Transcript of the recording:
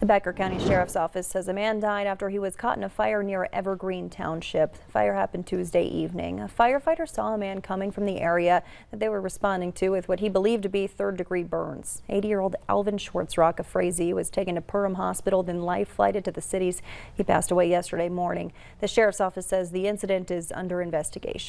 The Becker County Sheriff's Office says a man died after he was caught in a fire near Evergreen Township. The fire happened Tuesday evening. A firefighter saw a man coming from the area that they were responding to with what he believed to be third degree burns. 80-year-old Alvin Schwartzrock of Frazee was taken to Perham Hospital, then life flighted to the cities. He passed away yesterday morning. The Sheriff's Office says the incident is under investigation.